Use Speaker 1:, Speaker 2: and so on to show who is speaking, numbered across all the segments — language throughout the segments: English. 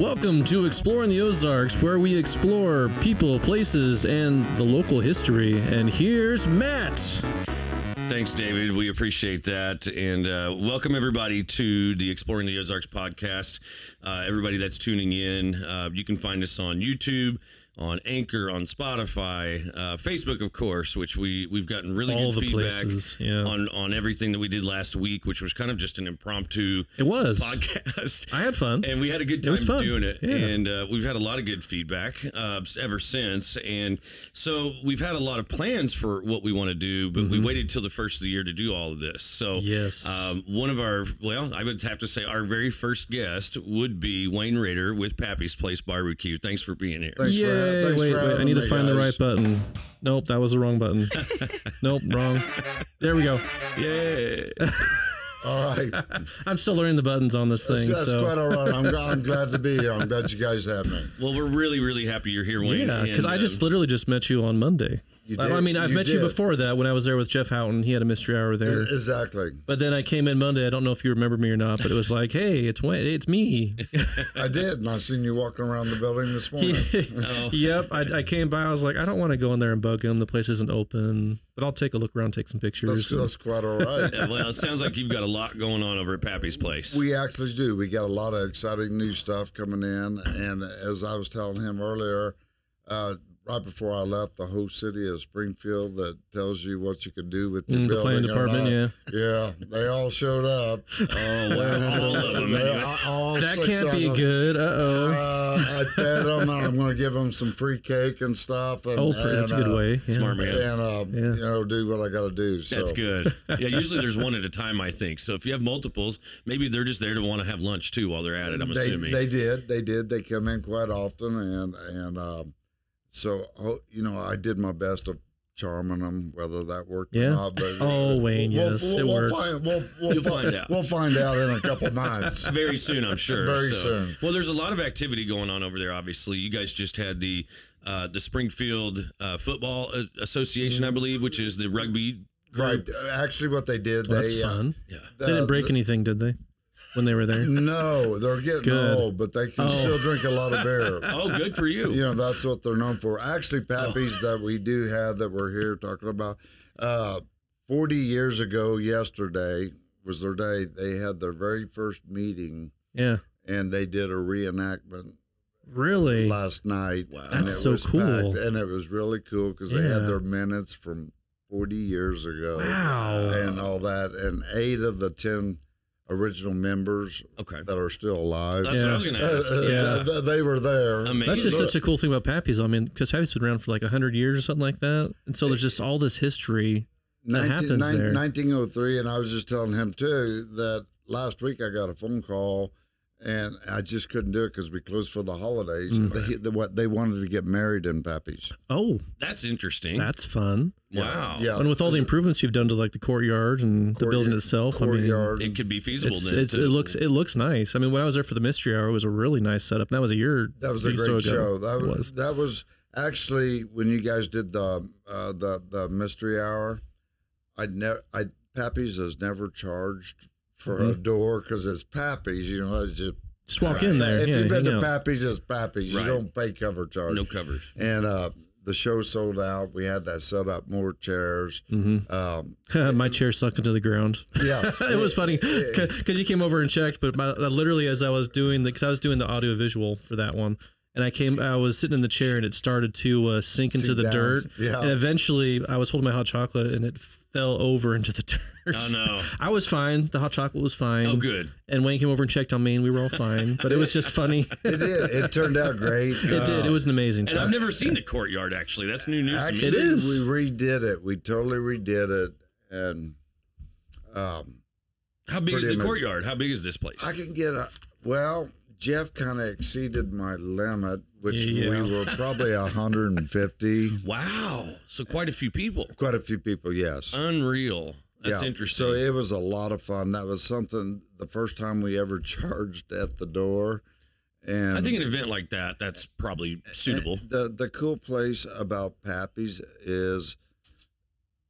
Speaker 1: Welcome to Exploring the Ozarks, where we explore people, places, and the local history. And here's Matt.
Speaker 2: Thanks, David. We appreciate that. And uh, welcome, everybody, to the Exploring the Ozarks podcast. Uh, everybody that's tuning in, uh, you can find us on YouTube, on Anchor, on Spotify, uh, Facebook, of course, which we, we've gotten really
Speaker 1: All
Speaker 2: good
Speaker 1: the
Speaker 2: feedback
Speaker 1: places, yeah.
Speaker 2: on, on everything that we did last week, which was kind of just an impromptu
Speaker 1: It was.
Speaker 2: podcast.
Speaker 1: I had fun.
Speaker 2: and we had a good
Speaker 1: was
Speaker 2: time
Speaker 1: fun.
Speaker 2: doing it
Speaker 1: Yeah.
Speaker 2: and uh, we've had a lot of good feedback uh, ever since and so we've had a lot of plans for what we want to do but we waited till the first of the year to do all of this so
Speaker 1: Mm-hmm. Yes.
Speaker 2: um, one of our well i would have to say our very first guest would be wayne rader with pappy's place barbecue thanks for being here
Speaker 3: Thanks for-
Speaker 1: Yay,
Speaker 3: thanks
Speaker 1: wait,
Speaker 3: for
Speaker 1: wait. I need to
Speaker 3: me,
Speaker 1: find the right button. Nope, that was the wrong button. nope, wrong. There we go.
Speaker 2: yeah
Speaker 3: All right.
Speaker 1: I'm still learning the buttons on this thing.
Speaker 3: that's
Speaker 1: so.
Speaker 3: quite all right. I'm, I'm glad to be here. I'm glad you guys have me.
Speaker 2: well we're really really happy you're here wayne
Speaker 1: Yeah, because
Speaker 2: and,
Speaker 1: I
Speaker 2: uh,
Speaker 1: just literally just met you on Monday.
Speaker 3: You
Speaker 1: I- I mean, I've
Speaker 3: You
Speaker 1: met you before that when I was there with Jeff Houghton. He had a mystery hour there.
Speaker 3: Exactly.
Speaker 1: But then I came in Monday. I don't know if you remember me or not, but it was like, hey, it's Wayne, it's me.
Speaker 3: I did. And I seen you walking around the building this morning.
Speaker 1: Yep. I, I came by. I was like, I don't want to go in there and bug him. The place isn't open, but I'll take a look around, take some pictures.
Speaker 3: That's, that's quite all right.
Speaker 2: yeah, well it sounds like you've got a lot going on over at pappy's place
Speaker 3: We actually do. We got a lot of exciting new stuff coming in. And as I was telling him earlier, uh, right before I left, the whole city of Springfield that tells you what you can do with your
Speaker 1: Mm, the
Speaker 3: building.
Speaker 1: planning department, yeah.
Speaker 3: Yeah, they all showed up.
Speaker 2: oh all
Speaker 3: They- all
Speaker 1: That
Speaker 3: six
Speaker 1: can't be
Speaker 3: them.
Speaker 1: good. Uh oh.
Speaker 3: Uh, I fed them. I'm going to give them some free cake and stuff. And,
Speaker 1: Oh, that's a good
Speaker 3: uh,
Speaker 1: way. Yeah.
Speaker 2: smart man
Speaker 3: And uh,
Speaker 1: Yeah.
Speaker 3: you know, do what I got to do. So
Speaker 2: That's good. Yeah, usually there's one at a time, I think. So if you have multiples, maybe they're just there to want to have lunch too while they're at it. I'm
Speaker 3: They,
Speaker 2: assuming.
Speaker 3: they did. They did. They come in quite often, and and um, so oh, you know, I did my best of charming them, whether that worked
Speaker 1: Yeah.
Speaker 3: or not. But
Speaker 1: Oh, Wayne,
Speaker 3: we'll,
Speaker 1: yes,
Speaker 3: we'll,
Speaker 1: it
Speaker 3: we'll
Speaker 1: worked.
Speaker 3: Find, we'll we'll,
Speaker 2: You'll
Speaker 3: fi-
Speaker 2: find out.
Speaker 3: We'll find out in a couple of months.
Speaker 2: Very soon, I'm sure.
Speaker 3: Very
Speaker 2: So-
Speaker 3: soon.
Speaker 2: Well, there's a lot of activity going on over there. Obviously, you guys just had the uh, the Springfield uh, Football uh, Association, I believe, which is the rugby.
Speaker 3: Right. Actually, what they did,
Speaker 1: Well,
Speaker 3: they
Speaker 1: that's
Speaker 3: uh,
Speaker 1: fun.
Speaker 2: Yeah.
Speaker 1: they didn't break
Speaker 3: the-
Speaker 1: anything, did they? When they were there?
Speaker 3: No, they're getting
Speaker 1: Good.
Speaker 3: old, but they can
Speaker 1: Oh.
Speaker 3: still drink a lot of beer.
Speaker 2: Oh, good for you.
Speaker 3: you know that's what they're known for actually pappies that we do have that we're here talking about uh 40 years ago yesterday was their day they had their very first meeting
Speaker 1: Yeah.
Speaker 3: and they did a reenactment
Speaker 1: Really?
Speaker 3: last night
Speaker 2: Wow.
Speaker 3: and
Speaker 1: That's
Speaker 3: it
Speaker 1: so
Speaker 3: was
Speaker 1: cool.
Speaker 3: packed, and it was really cool because they had their minutes from 40 years ago
Speaker 1: Wow.
Speaker 3: and all that and eight of the 10 original members
Speaker 2: Okay.
Speaker 3: that are still alive
Speaker 2: That's what I was going to
Speaker 3: uh,
Speaker 2: ask.
Speaker 3: uh,
Speaker 1: Yeah.
Speaker 3: th- they were there
Speaker 2: Amazing.
Speaker 1: That's just
Speaker 3: Look-
Speaker 1: such a cool thing about Pappy's. I mean, because Pappy's been around for like 100 years or something like that. And so there's just all this history. that
Speaker 3: 19,
Speaker 1: happens
Speaker 3: nine-
Speaker 1: there.
Speaker 3: 1903, and I was just telling him too that last week I got a phone call, and I just couldn't do it because we closed for the holidays.
Speaker 1: Mm.
Speaker 3: They, the, what they wanted to get married in Pappy's.
Speaker 1: Oh,
Speaker 2: That's interesting.
Speaker 1: that's fun.
Speaker 2: wow.
Speaker 3: Yeah,
Speaker 1: And with all the
Speaker 3: It's a
Speaker 1: improvements you've done to like the courtyard and the building
Speaker 3: courtyard-
Speaker 1: itself, I mean,
Speaker 3: courtyard.
Speaker 2: It could be feasible
Speaker 1: it's,
Speaker 2: then.
Speaker 1: it's, it looks it looks nice. I mean, when I was there for the mystery hour, it was a really nice setup. That was a year.
Speaker 3: that was a
Speaker 1: or so
Speaker 3: great
Speaker 1: ago.
Speaker 3: show. That
Speaker 1: It
Speaker 3: was, that was actually when you guys did the uh, the the mystery hour. I never I Pappy's has never charged for a door because it's Pappy's. You know, it's just
Speaker 1: Just walk in there.
Speaker 3: If
Speaker 1: yeah,
Speaker 3: you've been to
Speaker 1: out.
Speaker 3: Pappy's, it's Pappy's.
Speaker 2: Right.
Speaker 3: You don't pay cover charge.
Speaker 2: no covers.
Speaker 3: and uh, the show sold out. We had to set up more chairs.
Speaker 1: Mhm.
Speaker 3: Um,
Speaker 1: my chair sucked into the ground.
Speaker 3: yeah,
Speaker 1: it was funny because you came over and checked, but my, literally as I was doing the, because I was doing the audio visual for that one, and I came, I was sitting in the chair and it started to uh, sink into
Speaker 3: Sink
Speaker 1: the
Speaker 3: down.
Speaker 1: dirt,
Speaker 3: Yeah.
Speaker 1: and eventually I was holding my hot chocolate and it fell over into the dirt.
Speaker 2: Oh, no.
Speaker 1: I was fine. The hot chocolate was fine.
Speaker 2: Oh, good.
Speaker 1: And Wayne came over and checked on me, and we were all fine. But it was just funny.
Speaker 3: It did. It turned out great.
Speaker 1: it did. It was an amazing
Speaker 2: And I've never seen the courtyard, actually. That's new news to me.
Speaker 3: Actually,
Speaker 1: It is.
Speaker 3: we redid it. We totally redid it, and um,
Speaker 2: How big is the courtyard? How big is this place?
Speaker 3: I can get a. Well, Jeff kind of exceeded my limit, which
Speaker 1: Yeah.
Speaker 3: we were probably 150.
Speaker 2: Wow. So quite a few people.
Speaker 3: Quite a few people, yes.
Speaker 2: Unreal. That's
Speaker 3: Yeah.
Speaker 2: interesting.
Speaker 3: So it was a lot of fun. That was something the first time we ever charged at the door. And
Speaker 2: I think an event like that, that's probably suitable.
Speaker 3: The the cool place about Pappy's is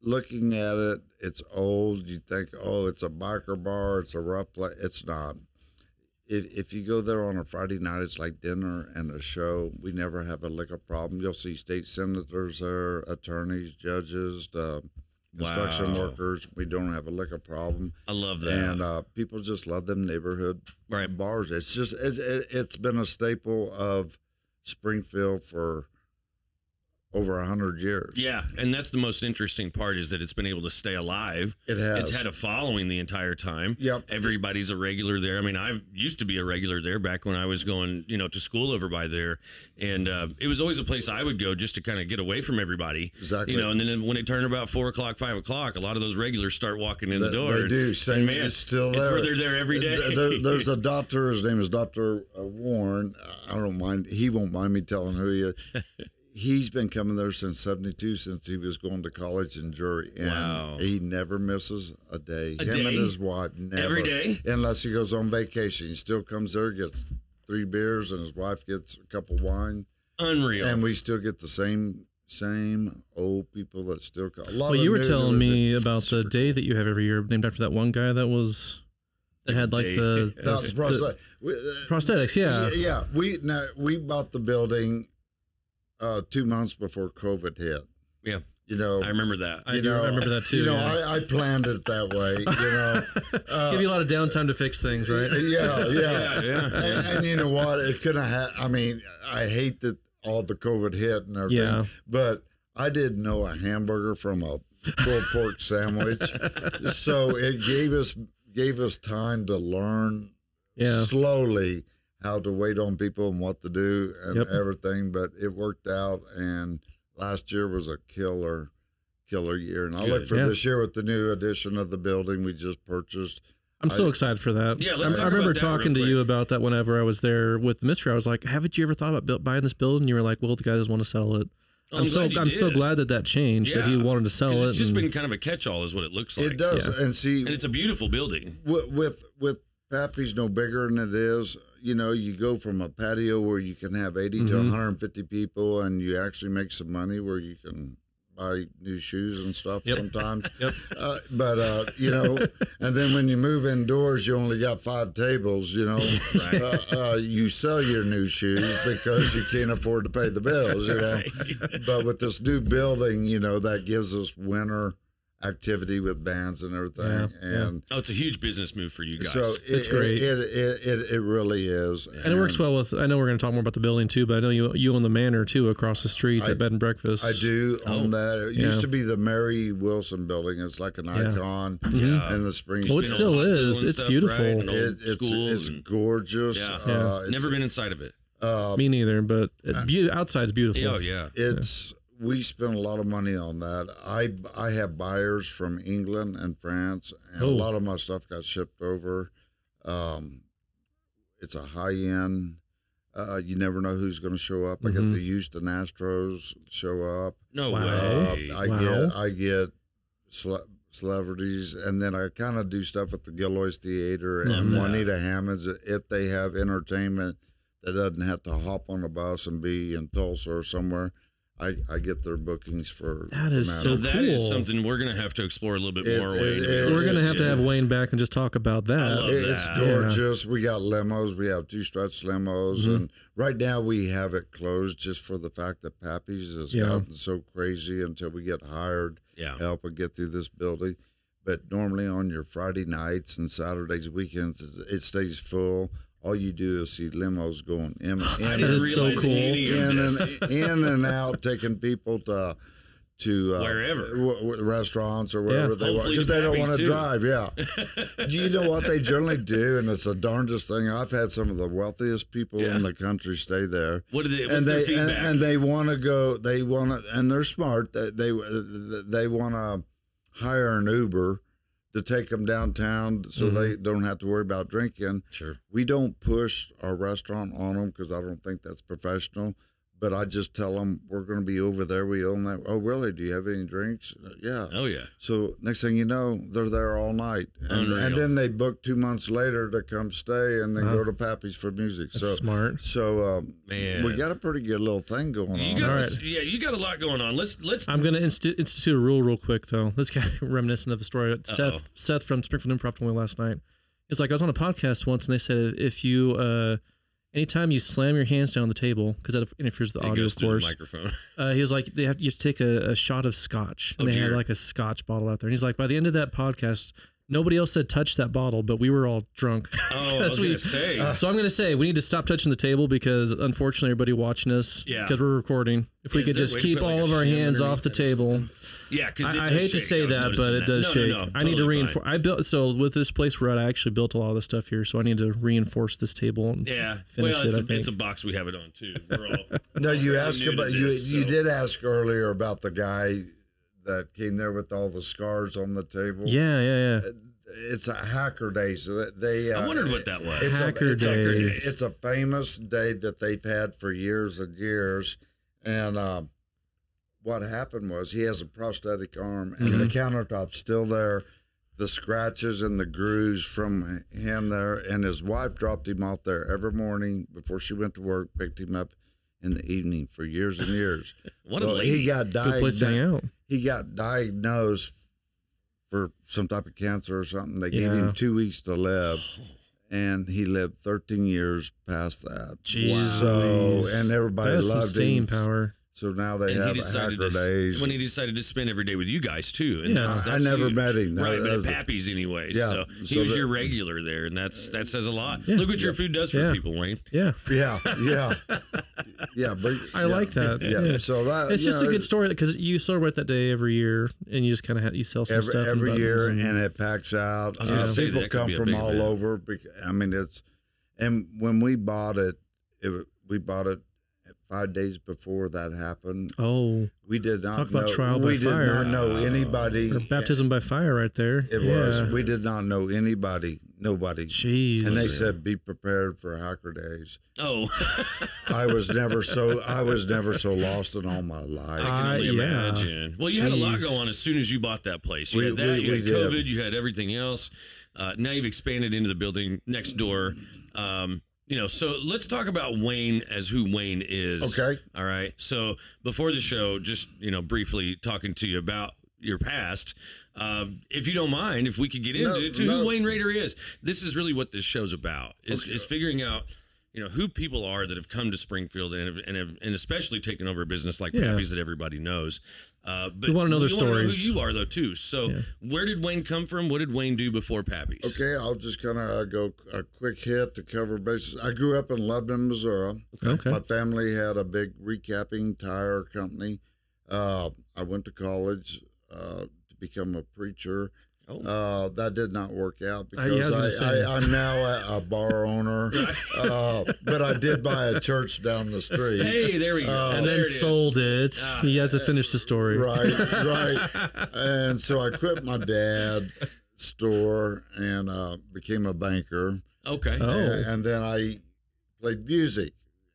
Speaker 3: looking at it. It's old. You think, oh, it's a biker bar. It's a rough place. It's not. If, if you go there on a Friday night, it's like dinner and a show. We never have a liquor problem. You'll see state senators there, attorneys, judges, uh, construction
Speaker 2: Wow.
Speaker 3: workers. We don't have a liquor problem,
Speaker 2: I love that.
Speaker 3: and uh, people just love them neighborhood
Speaker 2: Right.
Speaker 3: bars. It's just it, it, it's been a staple of Springfield for over a hundred years.
Speaker 2: yeah, and that's the most interesting part is that it's been able to stay alive.
Speaker 3: it has.
Speaker 2: It's had a following the entire time.
Speaker 3: Yep.
Speaker 2: Everybody's a regular there. I mean, I used to be a regular there back when I was going, you know, to school over by there, and uh, it was always a place I would go just to kind of get away from everybody.
Speaker 3: Exactly.
Speaker 2: You know, and then when it turned about four o'clock, five o'clock, a lot of those regulars start walking in the
Speaker 3: They-
Speaker 2: door.
Speaker 3: They
Speaker 2: and,
Speaker 3: do. Same
Speaker 2: man,
Speaker 3: it's still there.
Speaker 2: It's where they're there every day.
Speaker 3: There- there's a doctor. His name is Doctor Warren. I don't mind. He won't mind me telling who he is. He's been coming there since '72, since he was going to college in Drury, and
Speaker 2: Wow.
Speaker 3: he never misses a day.
Speaker 2: A
Speaker 3: Him
Speaker 2: day?
Speaker 3: and his wife never
Speaker 2: Every day?
Speaker 3: unless he goes on vacation. He still comes there, gets three beers, and his wife gets a couple wine,
Speaker 2: Unreal.
Speaker 3: and we still get the same same old people that still come. A lot
Speaker 1: Well, you were
Speaker 3: new
Speaker 1: telling
Speaker 3: that-
Speaker 1: me about the day that you have every year, named after that one guy that was that had like
Speaker 2: Day.
Speaker 1: the,
Speaker 3: The
Speaker 1: the-
Speaker 3: prosthetic- we- uh,
Speaker 1: prosthetics. Yeah.
Speaker 3: yeah, yeah. We no, we bought the building uh, two months before COVID hit.
Speaker 2: Yeah.
Speaker 3: you know,
Speaker 2: I remember that.
Speaker 1: I
Speaker 3: you
Speaker 1: do
Speaker 3: know,
Speaker 1: remember that too.
Speaker 3: You know,
Speaker 1: yeah.
Speaker 3: I, I planned it that way. You know, uh,
Speaker 1: give you a lot of downtime to fix things, right?
Speaker 3: yeah, yeah.
Speaker 2: yeah, yeah.
Speaker 3: And, and you know what? It couldn't have. I mean, I hate that all the COVID hit and everything.
Speaker 1: Yeah.
Speaker 3: But I didn't know a hamburger from a pulled pork sandwich, so it gave us gave us time to learn
Speaker 1: Yeah.
Speaker 3: slowly how to wait on people and what to do and
Speaker 1: Yep.
Speaker 3: everything. But it worked out, and last year was a killer, killer year. And I look for
Speaker 1: Yeah.
Speaker 3: this year with the new addition of the building we just purchased.
Speaker 1: I'm so
Speaker 3: I-
Speaker 1: excited for that.
Speaker 2: Yeah, let's
Speaker 1: I,
Speaker 2: talk
Speaker 1: I remember
Speaker 2: about that
Speaker 1: talking to
Speaker 2: real
Speaker 1: you about that whenever I was there with the mystery. I was like, "Haven't you ever thought about build, buying this building?" And you were like, "Well, the guy doesn't want to sell it."
Speaker 2: Oh,
Speaker 1: I'm, so
Speaker 2: glad
Speaker 1: I'm so glad that that changed. That he wanted to sell
Speaker 2: 'Cause
Speaker 1: it.
Speaker 2: It's just been kind of a catch-all, is what it looks like.
Speaker 3: it does,
Speaker 1: yeah.
Speaker 3: and see,
Speaker 2: and it's a beautiful building.
Speaker 3: with with with Pappy's no bigger than it is. You know, you go from a patio where you can have 80 to
Speaker 1: Mhm.
Speaker 3: 150 people, and you actually make some money where you can buy new shoes and stuff
Speaker 1: Yep.
Speaker 3: sometimes.
Speaker 1: Yep.
Speaker 3: Uh, but uh, you know, and then when you move indoors, you only got five tables. You know,
Speaker 2: Right.
Speaker 3: uh, uh, you sell your new shoes because you can't afford to pay the bills. You know, but with this new building, you know, that gives us winter activity with bands and everything,
Speaker 1: Yeah, yeah.
Speaker 3: and.
Speaker 2: Oh, it's a huge business move for you guys.
Speaker 3: So
Speaker 1: It's
Speaker 3: it,
Speaker 1: great.
Speaker 3: It it, it it really is,
Speaker 1: and it works well with. I know we're going to talk more about the building too, but I know you you own the manor too across the street,
Speaker 3: I-
Speaker 1: that bed and breakfast.
Speaker 3: I do
Speaker 2: Oh.
Speaker 3: own that. It
Speaker 1: Yeah.
Speaker 3: used to be the Mary Wilson building. It's like an
Speaker 1: Yeah.
Speaker 3: icon
Speaker 2: Yeah.
Speaker 3: in the spring.
Speaker 1: Well, it still is. It's
Speaker 2: stuff,
Speaker 1: beautiful.
Speaker 2: right?
Speaker 3: It, it's it's
Speaker 2: and-
Speaker 3: gorgeous.
Speaker 2: Yeah.
Speaker 1: Yeah.
Speaker 3: Uh, it's,
Speaker 2: Never been inside of it.
Speaker 3: Uh,
Speaker 1: Me neither, but it, be- outside's beautiful.
Speaker 2: Oh yeah.
Speaker 3: it's we spend a lot of money on that. I I have buyers from England and France, and
Speaker 1: Oh.
Speaker 3: a lot of my stuff got shipped over. Um, it's a high end. Uh, you never know who's going to show up. I
Speaker 1: Mhm.
Speaker 3: got the Houston Astros show up.
Speaker 2: No
Speaker 1: Wow.
Speaker 3: Uh,
Speaker 2: way.
Speaker 3: I
Speaker 1: Wow.
Speaker 3: get I get cele- celebrities, and then I kind of do stuff at the Gillioz Theater
Speaker 2: Love
Speaker 3: and
Speaker 2: that.
Speaker 3: Juanita Hammons if they have entertainment that doesn't have to hop on a bus and be in Tulsa or somewhere. I, I get their bookings for
Speaker 1: That is so
Speaker 2: so
Speaker 3: amount.
Speaker 2: that is something we're gonna have to explore a little bit
Speaker 3: It-
Speaker 2: more.
Speaker 3: it-
Speaker 2: Wayne, to
Speaker 3: it-
Speaker 1: We're gonna have to have Wayne back and just talk about that.
Speaker 2: I love
Speaker 3: It's
Speaker 2: that.
Speaker 3: gorgeous. We got limos. We have two stretch limos,
Speaker 1: Mhm.
Speaker 3: and right now we have it closed just for the fact that Pappy's has
Speaker 1: Yeah.
Speaker 3: gotten so crazy until we get hired.
Speaker 2: Yeah.
Speaker 3: help and get through this building. But normally on your Friday nights and Saturdays, weekends, it- it stays full. All you do is see limos going in,
Speaker 2: I
Speaker 3: in,
Speaker 1: That
Speaker 2: didn't
Speaker 1: so cool.
Speaker 3: in, and, in and out, taking people to to uh,
Speaker 2: Wherever.
Speaker 3: w- w- restaurants or wherever
Speaker 1: Yeah.
Speaker 3: they want
Speaker 2: Hopefully
Speaker 3: because they don't want to drive. Yeah, you know what they generally do, and it's the darndest thing. I've had some of the wealthiest people
Speaker 2: Yeah.
Speaker 3: in the country stay there
Speaker 2: What did they? What's
Speaker 3: and
Speaker 2: their
Speaker 3: they and,
Speaker 2: feedback?
Speaker 3: and they want to go they want to and they're smart they they, they want to hire an uber to take them downtown so
Speaker 1: Mhm.
Speaker 3: they don't have to worry about drinking
Speaker 2: sure.
Speaker 3: we don't push our restaurant on them because i don't think that's professional but i just tell them we're going to be over there we own that oh really do you have any drinks yeah
Speaker 2: Oh yeah.
Speaker 3: so next thing you know, they're there all night, and,
Speaker 2: Unreal.
Speaker 3: and then they book two months later to come stay, and then
Speaker 1: Wow.
Speaker 3: go to Pappy's for music.
Speaker 1: That's
Speaker 3: so
Speaker 1: smart.
Speaker 3: so um,
Speaker 2: Man.
Speaker 3: we got a pretty good little thing going
Speaker 2: You
Speaker 3: on.
Speaker 2: got
Speaker 1: All
Speaker 2: this,
Speaker 1: right.
Speaker 2: yeah. You got a lot going on. Let's let's.
Speaker 1: I'm going to insti- institute a rule real quick though. This guy reminiscent of a story. Seth Seth from Springfield Improv told me last night. It's like I was on a podcast once, and they said if you, uh, anytime you slam your hands down on the table, because that interferes with the
Speaker 2: It
Speaker 1: audio, of course.
Speaker 2: microphone.
Speaker 1: Uh, he was like, they have you have to take a, a shot of scotch, and
Speaker 2: Oh,
Speaker 1: they had like a scotch bottle out there. And he's like, by the end of that podcast, nobody else said touch that bottle, but we were all drunk.
Speaker 2: Oh, I was
Speaker 1: what
Speaker 2: gonna say.
Speaker 1: so I'm gonna say we need to stop touching the table because unfortunately everybody watching us,
Speaker 2: Yeah.
Speaker 1: because we're recording. If we
Speaker 2: Is
Speaker 1: could just keep
Speaker 2: like,
Speaker 1: all of our hands off the table.
Speaker 2: Yeah, because
Speaker 1: I, I hate to say that, but it does shake. No, no. I need to reinforce. I built so with this place we're at. I actually built a lot of the stuff here, so I need to reinforce this table. And,
Speaker 2: Yeah,
Speaker 1: finish
Speaker 2: well, it's,
Speaker 1: I
Speaker 2: a,
Speaker 1: think.
Speaker 2: it's a box we have it on too. We're all
Speaker 3: No, you
Speaker 2: We're
Speaker 3: asked about you.
Speaker 2: this,
Speaker 3: You
Speaker 2: so-
Speaker 3: did ask earlier about the guy that came there with all the scars on the table.
Speaker 1: yeah, yeah, yeah.
Speaker 3: it's a hacker day. So they. Uh,
Speaker 2: I wondered what that was.
Speaker 3: It's
Speaker 1: Hacker
Speaker 3: a, it's,
Speaker 1: Day.
Speaker 3: A, it's a famous day that they've had for years and years, and um, what happened was he has a prosthetic arm, and the mm-hmm. countertop's still there. The scratches and the grooves from him there, and his wife dropped him off there every morning before she went to work, picked him up in the evening for years and years.
Speaker 2: What a lady.
Speaker 3: he got
Speaker 1: Good place to hang
Speaker 3: diagnosed. He got diagnosed for some type of cancer or something. They gave him two weeks to live, and he lived 13 years past that.
Speaker 1: Jeez
Speaker 3: So, and everybody
Speaker 1: That's some
Speaker 3: loved
Speaker 1: staying
Speaker 3: him.
Speaker 1: power.
Speaker 3: So now they
Speaker 2: and he
Speaker 3: have
Speaker 2: decided
Speaker 3: hacker
Speaker 2: to,
Speaker 3: days.
Speaker 2: when he decided to spend every day with you guys too. And
Speaker 1: Yeah.
Speaker 2: that's,
Speaker 3: I never
Speaker 2: huge.
Speaker 3: met him. That-
Speaker 2: right? But
Speaker 3: that
Speaker 2: at Pappy's anyways.
Speaker 3: Yeah,
Speaker 2: So he
Speaker 3: so
Speaker 2: was
Speaker 3: that-
Speaker 2: your regular there, and that's that says a lot.
Speaker 1: Yeah.
Speaker 2: Look what your food does for
Speaker 1: Yeah.
Speaker 2: people, Wayne.
Speaker 1: Yeah,
Speaker 3: yeah, yeah, yeah. But
Speaker 1: I
Speaker 3: yeah,
Speaker 1: like that.
Speaker 3: Yeah.
Speaker 1: Yeah.
Speaker 3: So that
Speaker 1: it's just
Speaker 3: know,
Speaker 1: a good story because you celebrate that day every year, and you just kind of have, you sell some
Speaker 3: every
Speaker 1: stuff and
Speaker 3: every
Speaker 1: buttons
Speaker 3: year,
Speaker 1: and-
Speaker 3: and it packs out.
Speaker 2: I was gonna
Speaker 3: Uh,
Speaker 2: say,
Speaker 3: people come from all
Speaker 2: event.
Speaker 3: over. bec- I mean, it's and when we bought it, it we bought it five days before that happened.
Speaker 1: oh,
Speaker 3: We did not
Speaker 1: Talk about
Speaker 3: know,
Speaker 1: trial by
Speaker 3: we did not know anybody.
Speaker 1: or baptism by fire, right there.
Speaker 3: It
Speaker 1: yeah.
Speaker 3: was. We did not know anybody. Nobody.
Speaker 1: Jeez.
Speaker 3: And they said, "Be prepared for hacker days."
Speaker 2: Oh,
Speaker 3: I was never so. I was never so lost in all my life.
Speaker 2: I
Speaker 3: life.
Speaker 2: can
Speaker 1: Uh,
Speaker 2: only
Speaker 1: yeah.
Speaker 2: imagine. Well, you had a lot
Speaker 1: Jeez.
Speaker 2: go on as soon as you bought that place. You
Speaker 3: We-
Speaker 2: had that,
Speaker 3: we-
Speaker 2: you
Speaker 3: we
Speaker 2: had
Speaker 3: did.
Speaker 2: COVID, you had everything else. Uh, now you've expanded into the building next door. Um, you know, so let's talk about Wayne as who Wayne is.
Speaker 3: Okay.
Speaker 2: All right. So before the show, just you know, briefly talking to you about your past. Um, if you don't mind, if we could get into
Speaker 3: No,
Speaker 2: to
Speaker 3: no.
Speaker 2: who Wayne Raider is, this is really what this show's about. Is,
Speaker 3: Okay.
Speaker 2: is figuring out, you know, who people are that have come to Springfield and have, and have, and especially taken over a business like
Speaker 1: Yeah.
Speaker 2: Pappy's that everybody knows. Uh, but
Speaker 1: We wanna know their
Speaker 2: we wanna
Speaker 1: stories.
Speaker 2: who you are though too. So
Speaker 1: Yeah.
Speaker 2: where did Wayne come from? What did Wayne do before Pappy's?
Speaker 3: Okay, I'll just kind of uh, go a quick hit to cover bases. I grew up in Lebanon, Missouri.
Speaker 1: Okay.
Speaker 3: My family had a big recapping tire company. Uh, I went to college uh, to become a preacher.
Speaker 2: Oh.
Speaker 3: Uh, that did not work out
Speaker 1: Uh, I
Speaker 3: because I, I, I'm now a, a bar owner. uh, but I did buy a church down the street.
Speaker 2: Hey, there we go.
Speaker 3: Uh,
Speaker 1: and then
Speaker 2: it is.
Speaker 1: sold it.
Speaker 2: Ah.
Speaker 1: he hasn't finished the story.
Speaker 3: Right, right. And so I quit my dad store and uh, became a banker.
Speaker 2: Okay.
Speaker 1: Oh.
Speaker 3: And, and then I played music,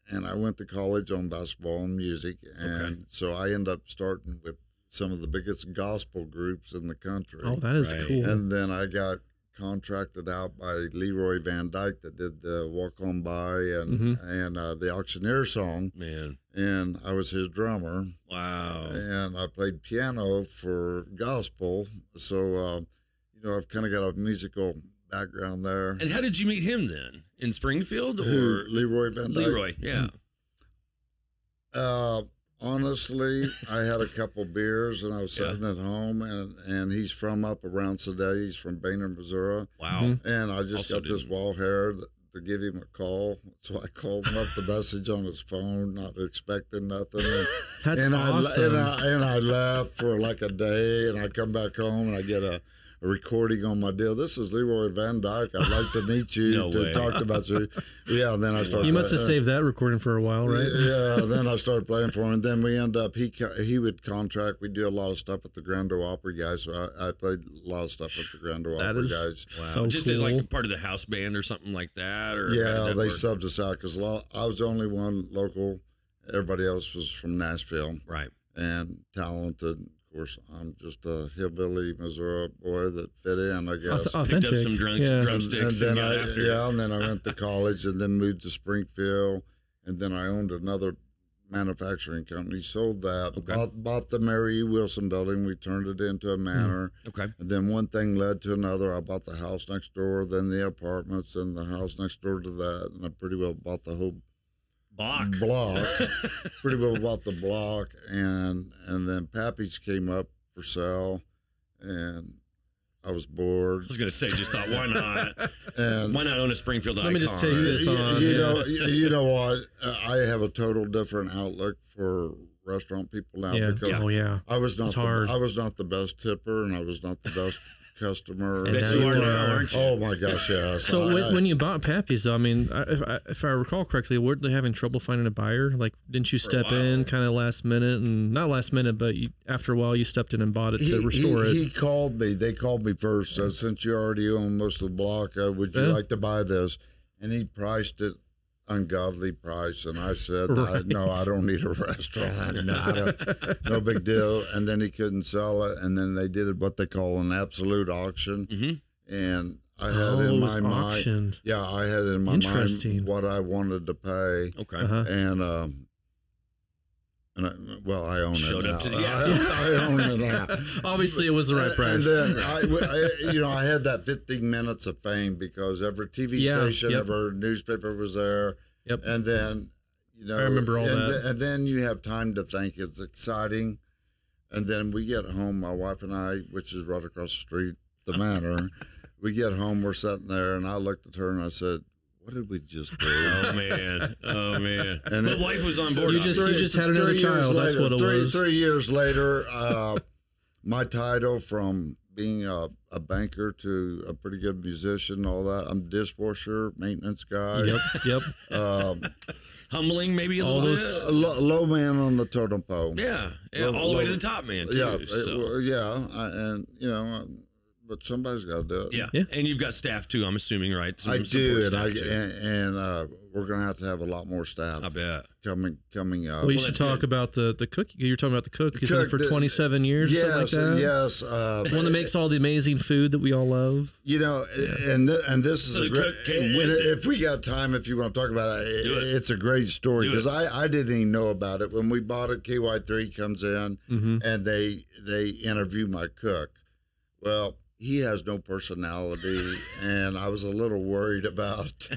Speaker 3: and I went to college on basketball and music, and so I ended up starting with some of the biggest gospel groups in the country.
Speaker 1: Oh, that is
Speaker 2: Right.
Speaker 1: cool.
Speaker 3: and then I got contracted out by Leroy Van Dyke that did the Walk On By and
Speaker 1: Mm-hmm.
Speaker 3: and uh, the Auctioneer song,
Speaker 2: Man.
Speaker 3: and I was his drummer,
Speaker 2: Wow.
Speaker 3: and I played piano for gospel. So, uh, you know, I've kind of got a musical background there.
Speaker 2: And how did you meet him then? In Springfield or
Speaker 3: Leroy Van Dyke?
Speaker 2: Leroy? Yeah.
Speaker 3: Uh, honestly, I had a couple beers and I was
Speaker 2: Yeah.
Speaker 3: sitting at home, and, and he's from up around today. He's from Boehner, Missouri,
Speaker 2: Wow.
Speaker 1: Mhm.
Speaker 3: and I just
Speaker 2: Also
Speaker 3: got this
Speaker 2: didn't-
Speaker 3: wall hair that, to give him a call. So I called him up the message on his phone, not expecting nothing. And,
Speaker 1: That's
Speaker 3: and
Speaker 1: awesome.
Speaker 3: I, and I and I left for like a day, and I come back home and I get a. a Recording on my deal. This is Leroy Van Dyke. I'd like to meet you
Speaker 2: No
Speaker 3: to
Speaker 2: way.
Speaker 3: talk about you. Yeah, and then I started.
Speaker 1: you must have
Speaker 3: uh,
Speaker 1: saved that recording for a while, right?
Speaker 3: yeah, then I started playing for him. Then we end up he he would contract. We do a lot of stuff with the Grand Ole Opry guys. So I, I played a lot of stuff with the Grand Ole Opry guys.
Speaker 2: Wow.
Speaker 1: so
Speaker 2: Just
Speaker 1: cool.
Speaker 2: as like part of the house band or something like that, or
Speaker 3: Yeah,
Speaker 2: that
Speaker 3: they
Speaker 2: work?
Speaker 3: subbed us out because I was the only one local. Everybody else was from Nashville
Speaker 2: right.
Speaker 3: and talented. Of course, I'm just a hillbilly Missouri boy that fit in. I guess.
Speaker 1: Auth-
Speaker 2: Picked
Speaker 1: authentic.
Speaker 2: up some drunk,
Speaker 1: yeah.
Speaker 2: drumsticks
Speaker 3: and
Speaker 2: and,
Speaker 3: then I,
Speaker 2: after
Speaker 3: yeah, and then I went to college and then moved to Springfield, and then I owned another manufacturing company. Sold that.
Speaker 2: Okay.
Speaker 3: Bought, bought the Mary E. Wilson building. We turned it into a hmm. manor.
Speaker 2: Okay.
Speaker 3: And then one thing led to another. I bought the house next door, then the apartments, and the house next door to that. And I pretty well bought the whole
Speaker 2: Bach.
Speaker 3: block. pretty well bought the block. And and then Pappy's came up for sale. And I was bored.
Speaker 2: I was gonna say, just thought, why not?
Speaker 3: And
Speaker 2: Why not own a Springfield
Speaker 1: Let
Speaker 2: icon?
Speaker 1: me just take this
Speaker 3: you,
Speaker 1: on.
Speaker 3: you
Speaker 1: yeah.
Speaker 3: know, you you know what? Uh, I have a total different outlook for restaurant people now
Speaker 1: yeah.
Speaker 3: because
Speaker 1: Oh yeah.
Speaker 3: I was not
Speaker 1: It's
Speaker 3: the,
Speaker 1: hard.
Speaker 3: I was not the best tipper and I was not the best customer.
Speaker 1: And now
Speaker 2: you
Speaker 1: you
Speaker 2: are now,
Speaker 1: are.
Speaker 2: aren't you?
Speaker 3: Oh my gosh, yes.
Speaker 1: So
Speaker 3: I-
Speaker 1: when,
Speaker 3: I-
Speaker 1: when you bought Pappy's, though, I mean, I- if I, if I recall correctly, weren't they having trouble finding a buyer? Like, didn't you step in kind of last minute, and not last minute, but you, after a while, you stepped in and bought it to restore
Speaker 3: he,
Speaker 1: it.
Speaker 3: He called me. They called me first. Uh, since you already own most of the block, uh, would you
Speaker 1: Yeah.
Speaker 3: like to buy this? And he priced it ungodly price, and I said, I, "No, I don't need a restaurant. No, I don't- no big deal." And then he couldn't sell it, and then they did what they call an absolute auction,
Speaker 2: Mhm.
Speaker 3: and I had
Speaker 1: oh,
Speaker 3: in my
Speaker 1: was
Speaker 3: mind,
Speaker 1: auctioned.
Speaker 3: yeah, I had in my
Speaker 1: Interesting.
Speaker 3: mind what I wanted to pay,
Speaker 2: Okay.
Speaker 1: Uh-huh.
Speaker 3: and um, and I, well, I own
Speaker 2: Showed
Speaker 3: it now.
Speaker 2: to
Speaker 3: I, I own it now.
Speaker 1: Obviously, it was the right
Speaker 3: And-
Speaker 1: price.
Speaker 3: And then I, you know, I had that 15 minutes of fame because every TV
Speaker 1: Yeah,
Speaker 3: station,
Speaker 1: yep.
Speaker 3: every newspaper was there.
Speaker 1: Yep.
Speaker 3: And then, you know,
Speaker 1: I remember all
Speaker 3: and,
Speaker 1: that.
Speaker 3: th- and then you have time to think it's exciting. And then we get home, my wife and I, which is right across the street, the manor. we get home, we're sitting there, and I looked at her and I said, "What did we just do?"
Speaker 2: Oh man. Oh man.
Speaker 3: And
Speaker 2: but
Speaker 3: it-
Speaker 2: wife was on board.
Speaker 1: You just-
Speaker 2: obviously.
Speaker 1: you just had another
Speaker 3: three years
Speaker 1: child, that's what it
Speaker 3: three,
Speaker 1: was.
Speaker 3: Three years later, uh, my title from being a, a banker to a pretty good musician, all that. I'm dishwasher, maintenance guy,
Speaker 1: Yep. Yep.
Speaker 3: um,
Speaker 2: humbling, maybe a
Speaker 1: All
Speaker 2: little
Speaker 1: those-
Speaker 2: bit.
Speaker 3: a lo- low man on the totem pole.
Speaker 2: Yeah, yeah,
Speaker 3: Low-
Speaker 2: all the way to the top, man. Too,
Speaker 3: yeah,
Speaker 2: so.
Speaker 3: well, yeah, I, and you know, but somebody's got to do it.
Speaker 2: yeah.
Speaker 1: Yeah.
Speaker 2: and you've got staff too. I'm assuming, right? Some
Speaker 3: I
Speaker 2: support
Speaker 3: do, and I
Speaker 2: too.
Speaker 3: and, and uh, we're gonna have to have a lot more staff
Speaker 2: I bet.
Speaker 3: coming coming up.
Speaker 1: Well, you
Speaker 2: Well,
Speaker 1: should
Speaker 2: that's
Speaker 1: talk
Speaker 2: good.
Speaker 1: about the the cook. You're talking about the cook. He's been
Speaker 3: cook,
Speaker 1: for
Speaker 3: the-
Speaker 1: 27 years,
Speaker 3: yes,
Speaker 1: like that.
Speaker 3: yes. Uh,
Speaker 1: One that makes all the amazing food that we all love.
Speaker 3: You know, and th- and this is a great.
Speaker 2: cook
Speaker 3: and. If we got time, if you want to talk about it,
Speaker 2: Do it.
Speaker 3: it's a great story because. I, I didn't even know about it when we bought it. KY three comes in
Speaker 1: hmm
Speaker 3: and they they interview my cook. Well, he has no personality, and I was a little worried about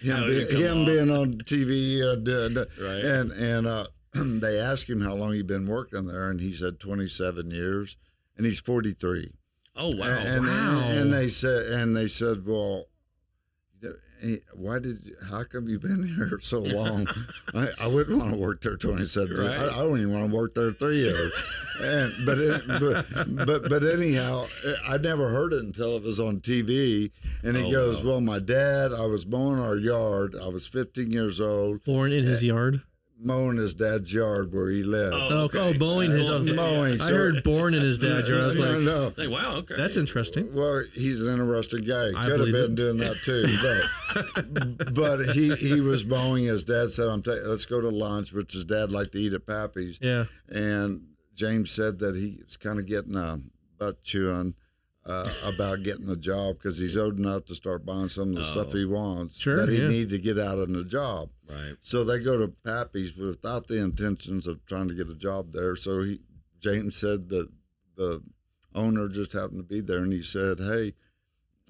Speaker 3: him, be,
Speaker 2: did it come
Speaker 3: him being on TV. And, and,
Speaker 2: Right.
Speaker 3: and and uh, they asked him how long he'd been working there, and he said twenty seven years, and he's forty three.
Speaker 2: Oh wow.
Speaker 3: And,
Speaker 1: Wow.
Speaker 3: and they said, and they said, well, why did, you, how come you've been here so long? I, I wouldn't want to work there 27 years.
Speaker 2: Right.
Speaker 3: I, I don't even want to work there three years. And, but, it, but, but, but anyhow, I never heard it until it was on TV. And he
Speaker 2: Oh,
Speaker 3: goes,
Speaker 2: wow.
Speaker 3: well, my dad, I was mowing our yard. I was 15 years old,
Speaker 1: Born in his yard.
Speaker 3: Mowing his dad's yard where he lived.
Speaker 2: Oh,
Speaker 1: Oh,
Speaker 2: okay.
Speaker 1: oh, Boeing his.
Speaker 2: Uh,
Speaker 3: mowing.
Speaker 1: I heard born in his dad's yard. I was
Speaker 3: no,
Speaker 1: like,
Speaker 3: no.
Speaker 2: Like, wow. Okay.
Speaker 1: that's interesting.
Speaker 3: Well, he's an interesting guy. He
Speaker 1: I
Speaker 3: could have been
Speaker 1: it.
Speaker 3: doing that too, but, but he he was mowing. His dad said, "I'm ta- let's go to lunch," which his dad liked to eat at Pappy's.
Speaker 1: Yeah.
Speaker 3: And James said that he was kind of getting a butt chewing uh, about getting a job because he's old enough to start buying some of the stuff
Speaker 2: Oh.
Speaker 3: he wants
Speaker 1: Sure,
Speaker 3: that he
Speaker 1: yeah.
Speaker 3: need to get out of the job.
Speaker 2: right.
Speaker 3: So they go to Pappy's without the intentions of trying to get a job there. So he, James said that the owner just happened to be there, and he said, "Hey,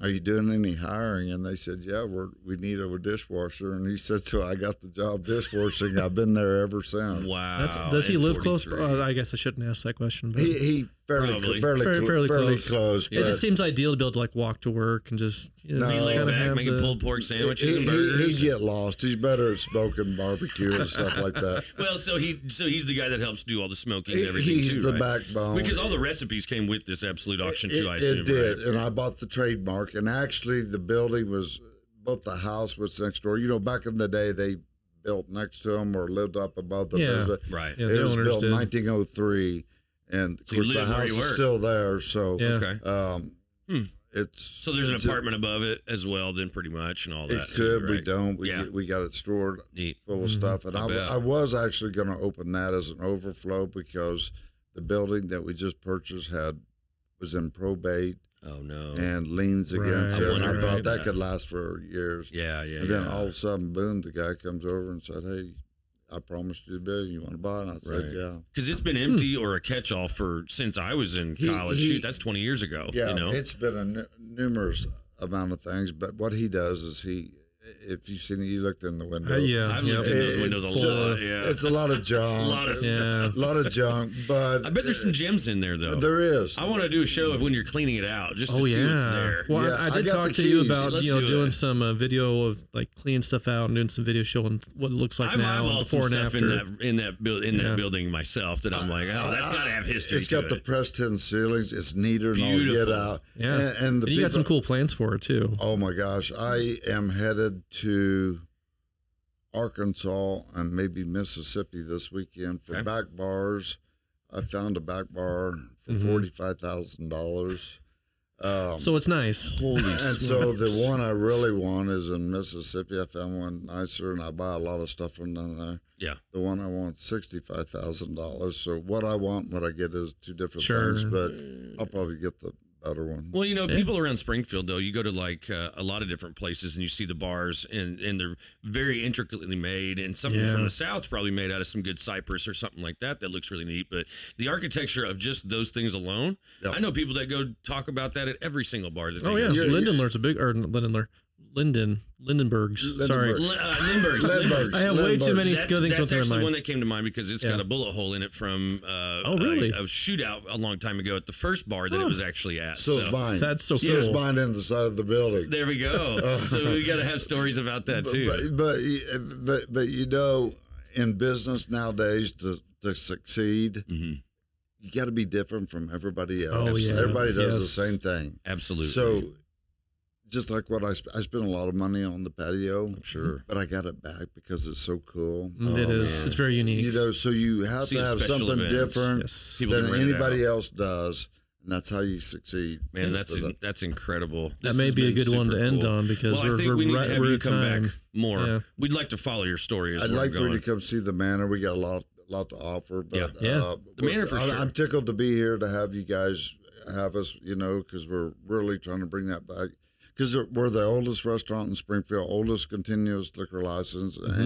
Speaker 3: are you doing any hiring?" And they said, "Yeah, we're we need a dishwasher." And he said, "So I got the job dishwashing. I've been there ever since."
Speaker 2: Wow.
Speaker 1: That's, does he live close?
Speaker 2: 43.
Speaker 1: Uh, I guess I shouldn't ask that question. But
Speaker 3: He he fairly
Speaker 2: Probably.
Speaker 3: fairly
Speaker 1: Fairly-
Speaker 3: cl-
Speaker 1: fairly
Speaker 3: fairly,
Speaker 1: close.
Speaker 3: close.
Speaker 1: it
Speaker 3: but
Speaker 1: just seems ideal to be able to like walk to work and just you know,
Speaker 3: No.
Speaker 2: Be laid
Speaker 1: kinda
Speaker 2: back,
Speaker 1: have
Speaker 2: making
Speaker 1: the-
Speaker 2: pulled pork sandwiches
Speaker 3: he,
Speaker 2: and
Speaker 3: he,
Speaker 2: burgers.
Speaker 3: he'd get lost. He's better at smoking barbecue and stuff like that.
Speaker 2: well, so he so he's the guy that helps do all the smoking and
Speaker 3: He-
Speaker 2: everything
Speaker 3: he's
Speaker 2: too,
Speaker 3: the
Speaker 2: right?
Speaker 3: backbone.
Speaker 2: Because all the recipes came with this absolute auction too.
Speaker 3: It,
Speaker 2: I assume.
Speaker 3: it did,
Speaker 2: right?
Speaker 3: and I bought the trademark. And actually, the building was both the house was next door. You know, back in the day, they built next to them or lived up above the
Speaker 1: Yeah.
Speaker 3: building.
Speaker 2: Right.
Speaker 1: Yeah,
Speaker 3: it
Speaker 1: the
Speaker 3: was
Speaker 1: owners
Speaker 3: built in
Speaker 1: did.
Speaker 3: 1903, and of
Speaker 2: So
Speaker 3: course the house
Speaker 2: you
Speaker 3: is still there. So,
Speaker 1: Yeah.
Speaker 2: Okay.
Speaker 3: um,
Speaker 2: Hmm.
Speaker 3: it's
Speaker 2: So there's an
Speaker 3: it's-
Speaker 2: apartment above it as well, then pretty much, and all that.
Speaker 3: It could,
Speaker 2: too,
Speaker 3: we don't. We
Speaker 2: Yeah.
Speaker 3: we got it stored
Speaker 2: Neat.
Speaker 3: full of
Speaker 1: Mhm.
Speaker 3: stuff, and
Speaker 2: I
Speaker 3: I. I was actually going to open that as an overflow because the building that we just purchased had was in probate
Speaker 2: Oh no.
Speaker 3: and liens
Speaker 1: Right.
Speaker 3: against
Speaker 1: I
Speaker 3: it. And I thought
Speaker 1: about
Speaker 3: that
Speaker 2: that.
Speaker 3: could last for years.
Speaker 2: yeah, yeah.
Speaker 3: and then all of a sudden, boom, the guy comes over and said, "Hey, I promised you the bill. You want to buy it? And I said,
Speaker 2: Right.
Speaker 3: yeah.
Speaker 2: Because it's been empty or a catch-all for since I was in
Speaker 3: He-
Speaker 2: college.
Speaker 3: he-
Speaker 2: Shoot, that's 20 years ago.
Speaker 3: Yeah,
Speaker 2: you know?
Speaker 3: it's been a numerous amount of things, but what he does is he, if you've seen it, you looked in the window.
Speaker 1: Uh, yeah,
Speaker 2: I've
Speaker 1: yep.
Speaker 2: looked in those
Speaker 3: It's
Speaker 2: windows a lot. Yeah,
Speaker 3: It's a lot of junk.
Speaker 2: a lot of
Speaker 1: Yeah.
Speaker 2: stuff.
Speaker 3: a lot of junk, but
Speaker 2: I bet there's some gems in there though.
Speaker 3: there is.
Speaker 2: I want to do a show of when you're cleaning it out, just to
Speaker 1: Oh
Speaker 2: see
Speaker 1: yeah.
Speaker 2: what's there.
Speaker 1: Well,
Speaker 3: Yeah,
Speaker 1: I, I
Speaker 3: I
Speaker 1: did
Speaker 3: got
Speaker 1: talk to you about
Speaker 2: Let's
Speaker 1: you know
Speaker 2: do
Speaker 1: doing
Speaker 2: it.
Speaker 1: some uh, video of like cleaning stuff out and doing some video showing what it looks like
Speaker 2: I've
Speaker 1: now and
Speaker 2: eyeballed some
Speaker 1: before and
Speaker 2: stuff
Speaker 1: after.
Speaker 2: in that in that build in
Speaker 1: Yeah.
Speaker 2: that building myself that I'm like, oh, that's got to have history.
Speaker 3: It's got
Speaker 2: to
Speaker 3: the
Speaker 2: it.
Speaker 3: pressed tin ceilings. It's neater than all get
Speaker 2: Beautiful.
Speaker 3: out.
Speaker 1: Yeah.
Speaker 3: and, and the
Speaker 1: And you got some
Speaker 3: people-
Speaker 1: cool plans for it too.
Speaker 3: Oh my gosh, I am headed to Arkansas and maybe Mississippi this weekend for
Speaker 2: Okay.
Speaker 3: back bars. I found a back bar for
Speaker 1: Mhm.
Speaker 3: forty five thousand dollars. Um,
Speaker 1: So it's nice.
Speaker 2: Holy
Speaker 3: and so the one I really want is in Mississippi. I found one nicer, and I buy a lot of stuff from down there.
Speaker 2: Yeah.
Speaker 3: The one I want sixty five thousand dollars. So what I want, what I get is two different
Speaker 1: Sure.
Speaker 3: things, but I'll probably get the better one.
Speaker 2: Well, you know,
Speaker 1: Yeah.
Speaker 2: people around Springfield though, you go to like uh, a lot of different places and you see the bars and and they're very intricately made and something
Speaker 1: Yeah.
Speaker 2: from the south probably made out of some good cypress or something like that that looks really neat, but the architecture of just those things alone,
Speaker 3: Yeah.
Speaker 2: I know people that go talk about that at every single bar that
Speaker 1: Oh
Speaker 2: go
Speaker 1: yeah,
Speaker 2: to.
Speaker 3: You're-
Speaker 1: Lindenler's a big or Lindenler, Linden, Lindenbergs. Sorry,
Speaker 3: Lindenberg.
Speaker 2: Li- uh, Lindbergh's.
Speaker 3: Lindbergh's.
Speaker 1: I have way too many
Speaker 2: That's,
Speaker 1: good things
Speaker 2: that's
Speaker 1: going
Speaker 2: actually
Speaker 1: my
Speaker 2: one that came to mind because it's
Speaker 1: Yeah.
Speaker 2: got a bullet hole in it from uh,
Speaker 1: Oh, really?
Speaker 2: a, a shootout a long time ago at the first bar that it was actually at.
Speaker 3: So,
Speaker 2: so
Speaker 3: is mine.
Speaker 1: That's so
Speaker 3: So is
Speaker 1: cool.
Speaker 3: mine in the side of the building.
Speaker 2: there we go. so we got to have stories about that too.
Speaker 3: But, but but but you know, in business nowadays, to to succeed,
Speaker 2: Mhm.
Speaker 3: you got to be different from everybody else.
Speaker 1: Oh, yeah.
Speaker 3: Everybody does
Speaker 1: Yes.
Speaker 3: the same thing.
Speaker 2: Absolutely.
Speaker 3: So, just like what I sp- I spent a lot of money on the patio,
Speaker 2: I'm sure.
Speaker 3: but I got it back because it's so cool.
Speaker 1: Mm, it
Speaker 2: Oh,
Speaker 1: is.
Speaker 2: man.
Speaker 1: It's very unique.
Speaker 3: You know, so you have
Speaker 2: See
Speaker 3: to have something
Speaker 2: events.
Speaker 3: different
Speaker 1: yes.
Speaker 3: Than
Speaker 2: can rent it
Speaker 3: anybody else does, and that's how you succeed.
Speaker 2: Man, that's
Speaker 3: So that-
Speaker 2: that's incredible.
Speaker 1: That
Speaker 2: This
Speaker 1: may be a good one to end
Speaker 2: cool.
Speaker 1: on because
Speaker 2: Well, I
Speaker 1: we're,
Speaker 2: think
Speaker 1: we're
Speaker 2: we need
Speaker 1: right
Speaker 2: to have you come
Speaker 1: time.
Speaker 2: back more.
Speaker 1: Yeah.
Speaker 2: We'd like to follow your story. As
Speaker 3: I'd like for you to come see the manor. We got a lot, lot to offer. But
Speaker 2: Yeah.
Speaker 1: Yeah.
Speaker 3: Uh,
Speaker 2: The manor for
Speaker 3: I,
Speaker 2: sure.
Speaker 3: I'm tickled to be here to have you guys have us. You know, because we're really trying to bring that back. Because we're the oldest restaurant in Springfield, oldest continuous liquor license,
Speaker 1: Mm-hmm.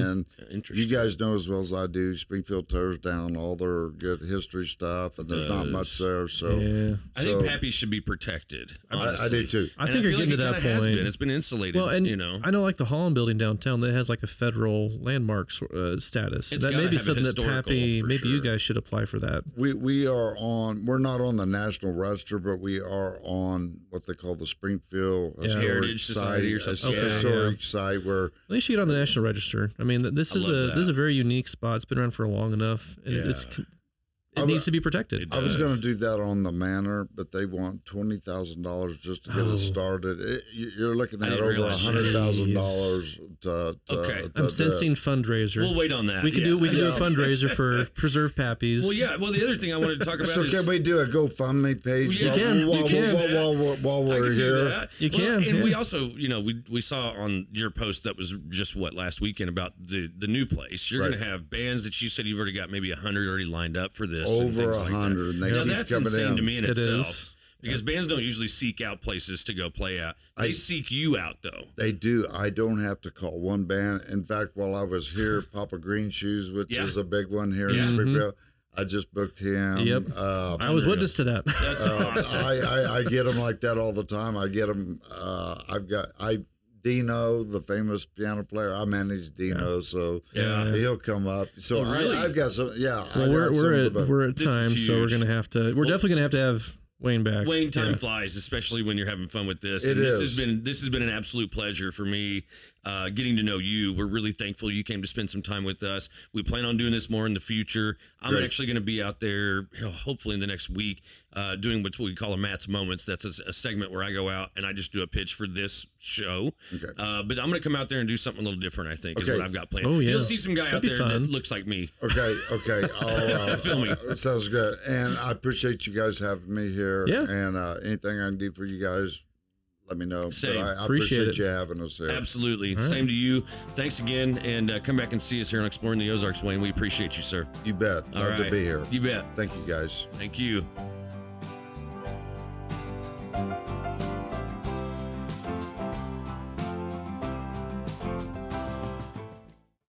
Speaker 3: and you guys know as well as I do. Springfield tears down all their good history stuff, and there's not much there. So
Speaker 1: yeah.
Speaker 2: I think Pappy should be protected.
Speaker 3: I, I do too.
Speaker 1: I
Speaker 2: And
Speaker 1: think you're getting
Speaker 2: like
Speaker 1: to
Speaker 2: it
Speaker 1: that
Speaker 2: kinda has
Speaker 1: point.
Speaker 2: been. It's been insulated.
Speaker 1: Well, and
Speaker 2: you know,
Speaker 1: I know like the Holland Building downtown that has like a federal landmark uh, status.
Speaker 2: It's
Speaker 1: that
Speaker 2: gotta
Speaker 1: may be something that
Speaker 2: historical,
Speaker 1: Pappy,
Speaker 2: for
Speaker 1: maybe you guys should apply for that.
Speaker 3: We we are on. We're not on the national register, but we are on what they call the Springfield
Speaker 1: Yeah.
Speaker 3: Historic
Speaker 2: Heritage Society or
Speaker 3: Site,
Speaker 2: something.
Speaker 3: a
Speaker 1: Okay,
Speaker 3: historic site where
Speaker 1: At least you get on the national register. I mean, this
Speaker 2: I
Speaker 1: is a
Speaker 2: that.
Speaker 1: this is a very unique spot. It's been around for long enough, and
Speaker 2: Yeah.
Speaker 1: it's con-
Speaker 3: I
Speaker 1: it needs to be protected.
Speaker 3: I was going to do that on the manor, but they want twenty thousand dollars just to get
Speaker 1: Oh.
Speaker 3: it started. It, you- you're looking at over a hundred thousand dollars to, to.
Speaker 2: Okay.
Speaker 3: to
Speaker 1: I'm
Speaker 3: do
Speaker 1: sensing fundraiser.
Speaker 2: we'll wait on that.
Speaker 1: we can
Speaker 2: yeah.
Speaker 1: do we could do a fundraiser for Preserve Pappies.
Speaker 2: Well, yeah. Well, the other thing I wanted to talk about
Speaker 3: So
Speaker 2: is
Speaker 3: can we do a GoFundMe page?
Speaker 2: You
Speaker 3: while-
Speaker 1: can, you can.
Speaker 3: While, while, while, while
Speaker 2: I
Speaker 3: we're
Speaker 2: can
Speaker 3: here.
Speaker 2: that.
Speaker 1: You
Speaker 2: Well,
Speaker 1: can,
Speaker 2: and
Speaker 1: yeah.
Speaker 2: we also, you know, we we saw on your post that was just what last weekend about the the new place. You're
Speaker 3: Right.
Speaker 2: going to have bands that you said you've already got maybe a hundred already lined up for this. And
Speaker 3: Over
Speaker 2: things
Speaker 3: a
Speaker 2: like that.
Speaker 3: hundred,
Speaker 2: Now that's insane
Speaker 3: in.
Speaker 2: to me in
Speaker 1: It
Speaker 2: itself.
Speaker 1: is.
Speaker 2: Because bands don't usually seek out places to go play at. They
Speaker 3: I-
Speaker 2: seek you out though.
Speaker 3: They do. I don't have to call one band. In fact, while I was here, Papa Green Shoes, which
Speaker 2: Yeah.
Speaker 3: is a big one here
Speaker 2: Yeah.
Speaker 3: in Springfield, I just booked him.
Speaker 1: Yep.
Speaker 3: Uh,
Speaker 1: I was witness to that.
Speaker 2: That's
Speaker 3: uh,
Speaker 2: awesome.
Speaker 3: I, I, I get them like that all the time. I get them. Uh, I've got I Dino, the famous piano player. I manage Dino, so
Speaker 2: Yeah.
Speaker 3: he'll come up. So
Speaker 2: Oh, really?
Speaker 3: I, I've got some. Yeah,
Speaker 1: well, we're
Speaker 3: some
Speaker 1: we're at we're at time, so we're gonna have to. We're
Speaker 2: Well-
Speaker 1: definitely gonna have to have Wayne back.
Speaker 2: Wayne, time
Speaker 1: Yeah.
Speaker 2: flies, especially when you're having fun with this.
Speaker 3: It
Speaker 2: and this has been this has been an absolute pleasure for me, uh, getting to know you. We're really thankful you came to spend some time with us. We plan on doing this more in the future. I'm
Speaker 3: Great.
Speaker 2: actually going to be out there, you know, hopefully in the next week, uh, doing what we call a Matt's Moments. That's a, a segment where I go out and I just do a pitch for this show.
Speaker 3: Okay.
Speaker 2: Uh, but I'm going to come out there and do something a little different. I think is what I've got planned.
Speaker 1: Oh, yeah.
Speaker 2: You'll see some guy
Speaker 1: That'd
Speaker 2: out there
Speaker 1: fun.
Speaker 2: that looks like me.
Speaker 3: Okay, okay. I'll, uh,
Speaker 2: Feel me.
Speaker 3: uh, sounds good. And I appreciate you guys having me here.
Speaker 1: Yeah.
Speaker 3: And uh, anything I can do for you guys, let me know.
Speaker 2: Same.
Speaker 3: I, I,
Speaker 1: appreciate,
Speaker 3: appreciate you having us there.
Speaker 2: Absolutely.
Speaker 1: Right.
Speaker 2: Same to you. Thanks again, and uh, come back and see us here on Exploring the Ozarks, Wayne. We appreciate you, sir.
Speaker 3: You bet. Love
Speaker 2: right.
Speaker 3: to be here.
Speaker 2: You bet.
Speaker 3: Thank you, guys.
Speaker 2: Thank you.